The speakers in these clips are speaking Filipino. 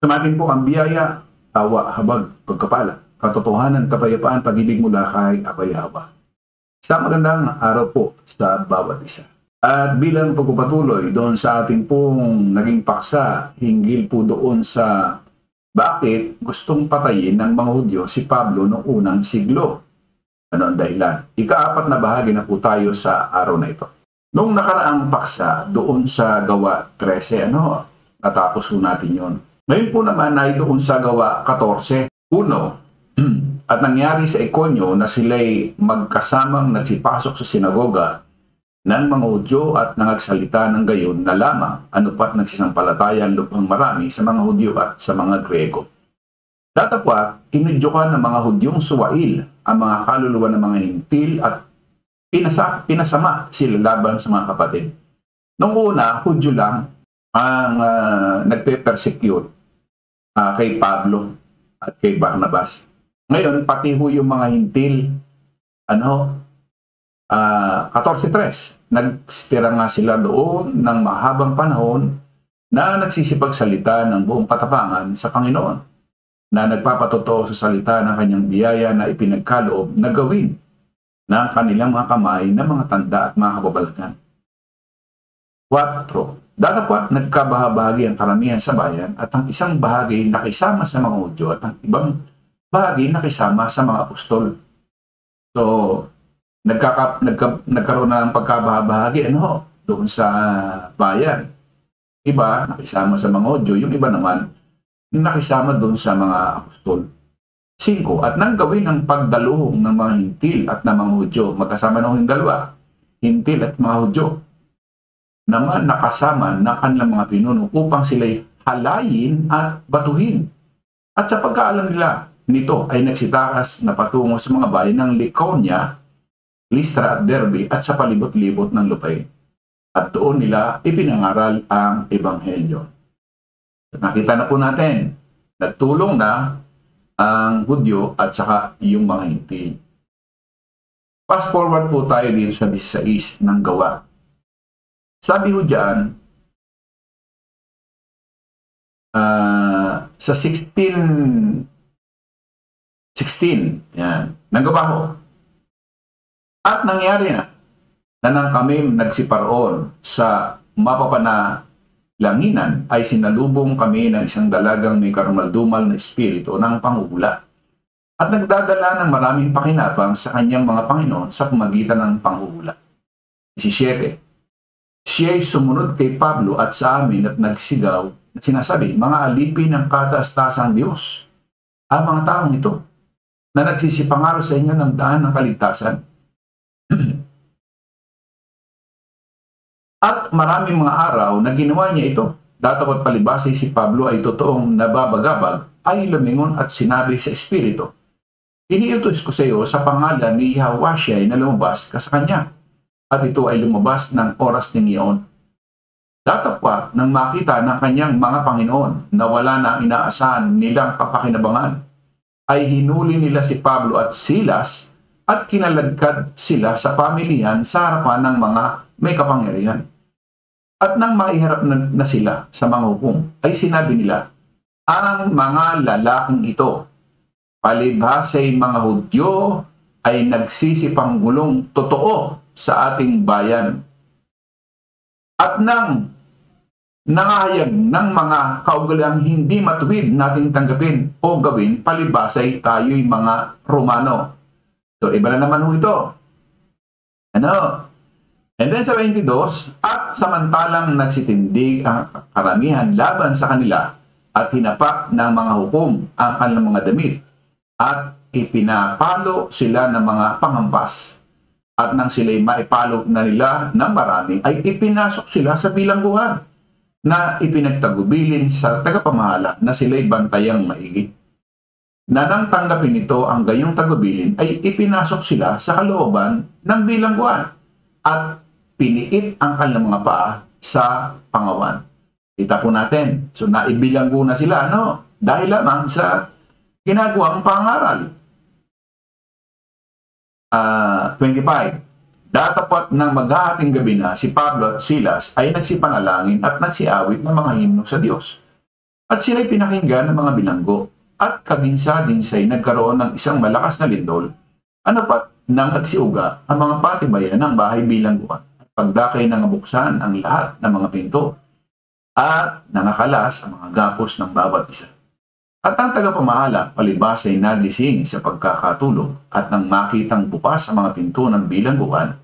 Sumatin po ang biyaya, awa, habag, pagkapala, katotohanan, kapayapaan, pag-ibig mula kay Abayawa. Sa magandang araw po sa bawat isa. At bilang pagpapatuloy doon sa ating pong naging paksa, hinggil po doon sa bakit gustong patayin ng mga Hudyo si Pablo noong unang siglo. Ano ang dahilan? Ikaapat na bahagi na po tayo sa araw na ito. Noong nakaraang paksa doon sa gawa 13, ano, natapos po natin yon. Ngayon po naman ay doon sa gawa 14, uno, at nangyari sa Ikonyo na sila'y magkasamang nagsipasok sa sinagoga ng mga Hudyo at nangagsalita ng gayon na lamang ano pat nagsisampalataya ang lubhang marami sa mga Hudyo at sa mga Grego. Datapwat, inudyokan ng mga Hudyong suwail ang mga kaluluwa ng mga hintil at pinasa, pinasama sila laban sa mga kapatid. Noong una, Hudyo lang ang uh, nagpe-persecute uh, kay Pablo at kay Barnabas. Ngayon, pati ho yung mga hintil, ano, uh, 14.3, nagstira nga sila doon ng mahabang panahon na nagsisipagsalita ng buong katapangan sa Panginoon na nagpapatotoo sa salita ng kanyang biyaya na ipinagkaloob na gawin ng kanilang mga kamay na mga tanda at mga kababalagan. 4. Datapwat nagkabahabahagi ang karamihan sa bayan at ang isang bahagi nakisama sa mga Udyo at ang ibang bahagi nakisama sa mga apostol. So, nagkaka, nagka, nagkaroon na ng pagkabahabahagi ano, doon sa bayan. Iba, nakisama sa mga Udyo, yung iba naman, nakisama doon sa mga apostol. 5. At nang gawin ang pagdaluhong ng mga hintil at ng mga Hudyo, magkasama ng dalawa, hintil at mga Hudyo, naman nakasama ng kanilang mga pinuno upang sila'y halayin at batuhin. At sa pagkaalam nila nito ay nagsitakas na patungo sa mga bayan ng Liconia, Listra at Derby at sa palibot-libot ng lupain. At doon nila ipinangaral ang Ebanghelyo. Nakita na po natin, nagtulong na ang Hudyo at saka yung mga hindi. Fast forward po tayo dito sa 16 ng gawa. Sabi ho dyan, uh, sa 16, 16, yan, nagkabaho. At nangyari na, na nang kami nagsiparoon sa mapapana langinan ay sinalubong kami ng isang dalagang may karumaldumal na espiritu ng pangugula at nagdadala ng maraming pakinabang sa kanyang mga Panginoon sa pamagitan ng pangugula. 17. Siya ay sumunod kay Pablo at sa amin at nagsigaw at sinasabi, mga alipin ng kataas-tasang Diyos, ang mga taong ito na nagsisipangaral sa inyo ng daan ng kaligtasan. At maraming mga araw na ginawa niya ito. Datapot palibasay si Pablo ay totoong nababagabag ay lumingon at sinabi sa Espiritu, Iniutos ko sa iyo sa pangalan ni Yahweh na lumabas ka sa kanya. At ito ay lumabas ng oras ni Ngiyon. Datapwat nang makita ng kanyang mga Panginoon na wala na inaasahan nilang kapakinabangan, ay hinuli nila si Pablo at Silas at kinaladkad sila sa pamilihan sa harapan ng mga may kapangyarihan. At nang maiharap na, sila sa mga hukom, ay sinabi nila, ang mga lalaking ito, palibhasay mga Hudyo, ay nagsisipanggulong totoo sa ating bayan. At nang nangahayag ng mga kaugaliang hindi matuwid nating tanggapin o gawin, palibasay tayo'y mga Romano. So, iba na naman ho ito. Ano? And then sa 22, at samantalang nagsitindig ang karamihan laban sa kanila at hinapak ng mga hukom ang kanilang mga damit at ipinapalo sila ng mga panghampas. At nang sila'y maipalo na nila ng marami, ay ipinasok sila sa bilangguhan na ipinagtagubilin sa tagapamahala na sila'y bantayang maigi. Na nang tanggapin nito ang gayong tagubilin, ay ipinasok sila sa kalooban ng bilangguhan at piniit ang kanilang mga paa sa pangawan. Kita po natin. So naibilanggo na sila, no? Dahil lamang sa ginagawang pangaral. Uh, 25. Datapot ng maghahating gabi na si Pablo at Silas ay nagsipanalangin at nagsiawit ng mga himno sa Diyos. At sila'y pinakinggan ng mga bilanggo at kabinsa-dinsay nagkaroon ng isang malakas na lindol. Ano pa nang nagsiuga ang mga patibayan ng bahay bilangguan at pagdakay nang abuksan ang lahat ng mga pinto at nangakalas ang mga gapos ng bawat isa. At ang tagapamahala palibas ay nagising sa pagkakatulog at nang makitang bukas ang mga pinto ng bilangguan,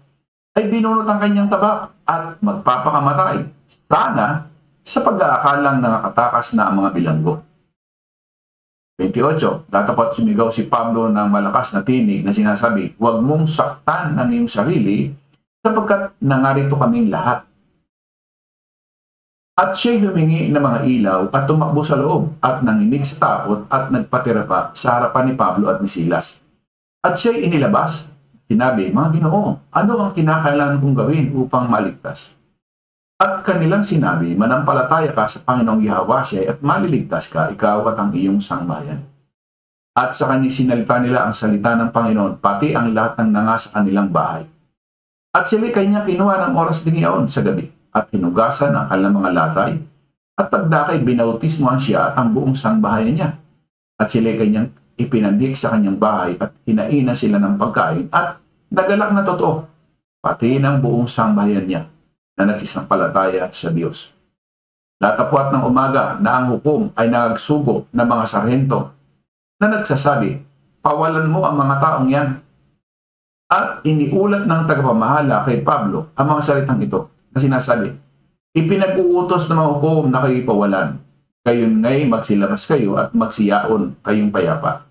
ay binunot ang kanyang tabak at magpapakamatay. Sana sa pag-aakalang nakakatakas na ang mga bilanggo. 28. Datapat sumigaw si Pablo ng malakas na tinig na sinasabi, Huwag mong saktan ng iyong sarili sapagkat nangarito kaming lahat. At siya'y humingi ng mga ilaw at tumakbo sa loob at nanginig sa takot at nagpatira pa sa harapan ni Pablo at ni Silas. At siya'y inilabas. Sinabi, mga ginoo, ano ang kinakailangan kong gawin upang maligtas? At kanilang sinabi, manampalataya ka sa Panginoong Yahweh at maliligtas ka, ikaw at ang iyong sangbayan. At sa kanya sinalita nila ang salita ng Panginoon, pati ang lahat ng nanga sa kanilang bahay. At sila kanya kinuha ng oras din iyon sa gabi at hinugasan ang kanilang mga latay at pagdakay binautismohan siya at ang buong sangbahayan niya. At sila kanyang ipinandik sa kanyang bahay at hinaina sila ng pagkain at nagalak na totoo, pati ng buong sangbahayan niya na nagsisampalataya sa Diyos. Natapwat ng umaga na ang hukom ay nagsugo ng mga sarhento na nagsasabi, pawalan mo ang mga taong yan. At iniulat ng tagapamahala kay Pablo ang mga salitang ito na sinasabi, Ipinag-uutos ng mga hukom na kayo pawalan. Gayon ngay magsilabas kayo at magsiyaon kayong payapa.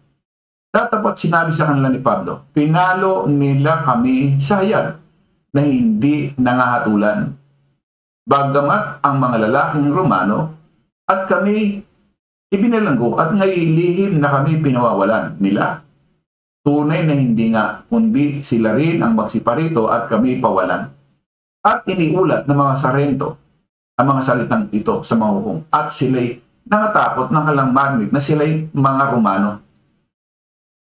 Tatapat sinabi sa kanila ni Pablo, Pinalo nila kami sa hayag na hindi nangahatulan. Bagamat ang mga lalaking Romano at kami ibinalanggo at ngayon na kami pinawawalan nila. Tunay na hindi nga, kundi sila rin ang magsiparito at kami pawalan at iniulat ng mga sarento ang mga salitang ito sa mga hukom at sila'y nangatakot ng kalang marinig na sila'y mga Romano.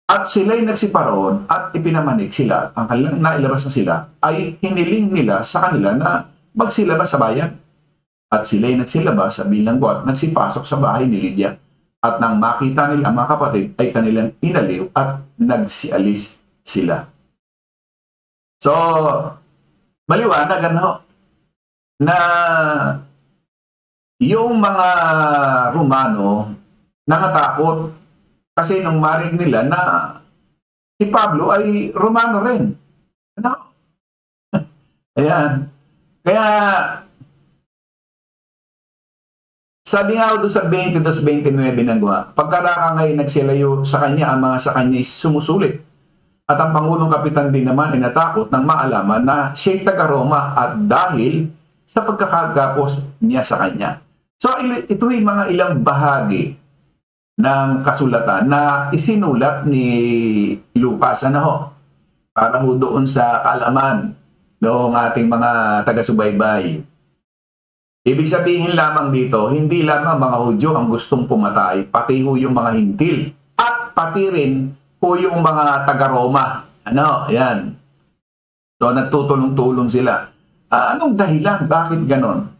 At sila'y nagsiparoon at ipinamanig sila, ang kanilang nailabas na sila, ay hiniling nila sa kanila na magsilabas sa bayan. At sila'y nagsilabas sa bilanggo at nagsipasok sa bahay ni Lydia. At nang makita nila mga kapatid ay kanilang inaliw at nagsialis sila. So, maliwanag ano, na yung mga Romano nangatakot kasi nung maring nila na si Pablo ay Romano rin. Ano? Ayan. Kaya sabi nga doon sa 22-29 ng gawa, pagkaraka ngayon nagsilayo sa kanya, ang mga sa kanya sumusulit at ang Pangulong Kapitan din naman ay natakot nang maalaman na siya'y taga-Roma at dahil sa pagkakagapos niya sa kanya. So ito ay mga ilang bahagi ng kasulatan na isinulat ni Lucas ano ho, para ho doon sa kalaman ng ating mga taga-subaybay. Ibig sabihin lamang dito, hindi lamang mga Hudyo ang gustong pumatay, pati ho yung mga hintil at pati rin po yung mga taga-Roma. Ano, yan. So, nagtutulong-tulong sila. Uh, anong dahilan? Bakit ganon?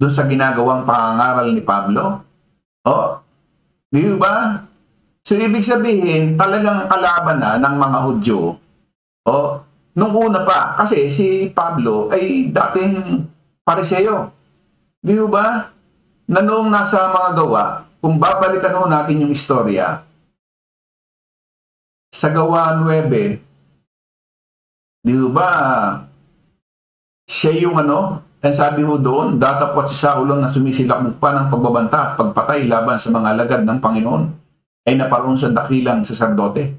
Doon sa ginagawang pangangaral ni Pablo? Oh, di ba? So, ibig sabihin, talagang kalaban na ng mga Hudyo. Oh, nung una pa, kasi si Pablo ay dating pariseo. Di ba? Na noong nasa mga gawa, kung babalikan ho natin yung istorya, sa gawa 9, di ba, siya yung ano, ang sabi mo doon, datapot si Saulo na sumisilak pa ng pagbabanta at pagpatay laban sa mga alagad ng Panginoon ay naparoon sa dakilang saserdote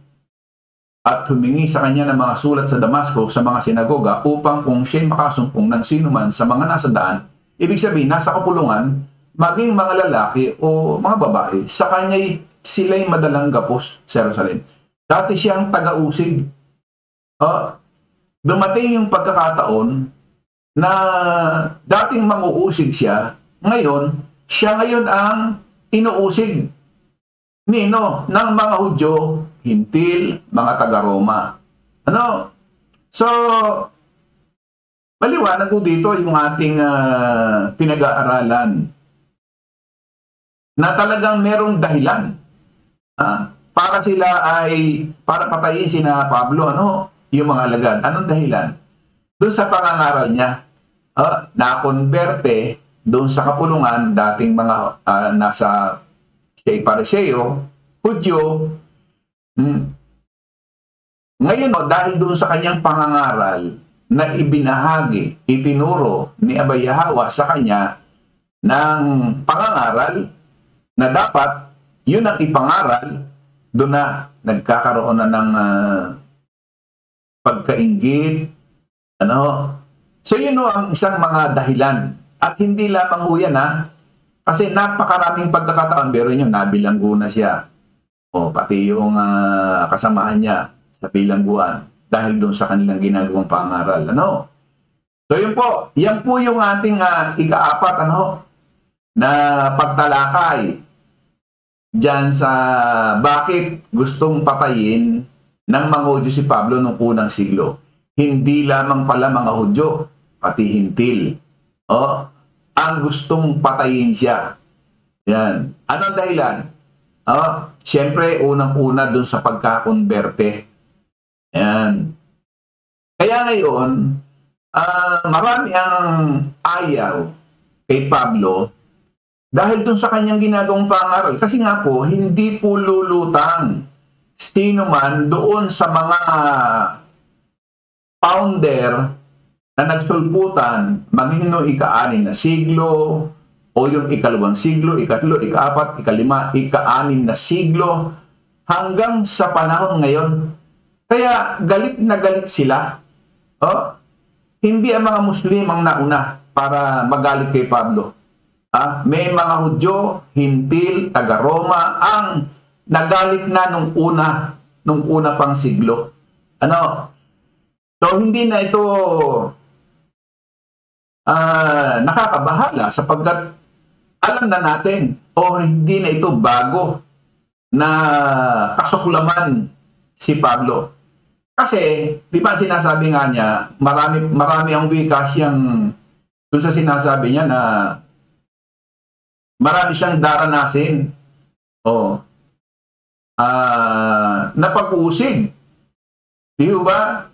at humingi sa kanya ng mga sulat sa Damasco sa mga sinagoga upang kung siya'y makasumpong ng sino man sa mga nasa daan, ibig sabihin nasa kapulungan, maging mga lalaki o mga babae, sa kanya'y sila'y madalang gapos sa Jerusalem. Dati siyang taga-usig. Uh, dumating yung pagkakataon na dating manguusig siya, ngayon, siya ngayon ang inuusig nino ng mga Hudyo, hintil, mga taga-Roma. Ano? So, maliwanag ko dito yung ating uh, pinag-aaralan na talagang merong dahilan ah, para sila ay para patayin si na Pablo ano yung mga alagad anong dahilan doon sa pangangaral niya uh, na konberte doon sa kapulungan dating mga uh, nasa siya pariseo Hudyo hmm. ngayon oh, dahil doon sa kanyang pangangaral na ibinahagi, itinuro ni Abayahawa sa kanya ng pangangaral na dapat yun ang ipangaral doon na nagkakaroon na ng uh, pagkaingit ano? So yun no ang isang mga dahilan. At hindi lamang ho yan ha? Kasi napakaraming pagkakataon pero yun nabilanggo na siya. O pati yung uh, kasamahan niya sa bilangguan dahil doon sa kanilang ginagawang pangaral. Ano? So yun po, yan po yung ating uh, ikaapat ano, na pagtalakay dyan sa bakit gustong patayin ng mga Hudyo si Pablo noong unang siglo. Hindi lamang pala mga Hudyo, pati hintil. O, ang gustong patayin siya. Yan. Anong dahilan? O, siyempre, unang-una dun sa pagkakonberte Ayan. Kaya ngayon, uh, marami ang ayaw kay Pablo dahil dun sa kanyang ginagawang pangaral. Kasi nga po, hindi po lulutang sino man doon sa mga founder na nagsulputan maging no ika-anim na siglo o yung ikalawang siglo, ikatlo, ikaapat, ikalima, ika-anim na siglo hanggang sa panahon ngayon kaya galit na galit sila. Oh, hindi ang mga Muslim ang nauna para magalit kay Pablo. Ah, may mga Hudyo, Hintil, taga-Roma ang nagalit na nung una, nung una pang siglo. Ano? So hindi na ito uh, nakakabahala sapagkat alam na natin o hindi na ito bago na kasuklaman si Pablo. Kasi, di ba sinasabi nga niya, marami, marami ang wika siyang, doon sa sinasabi niya na marami siyang daranasin. O, oh, uh, napag-uusig. Di ba?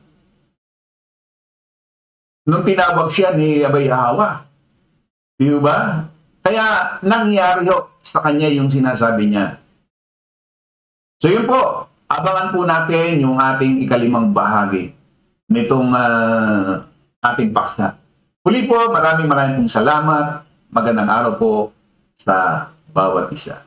Nung tinawag siya ni Abay Hawa. Di ba? Kaya nangyari ho sa kanya yung sinasabi niya. So yun po, abangan po natin yung ating ikalimang bahagi nitong uh, ating paksa. Huli po, maraming maraming salamat. Magandang araw po sa bawat isa.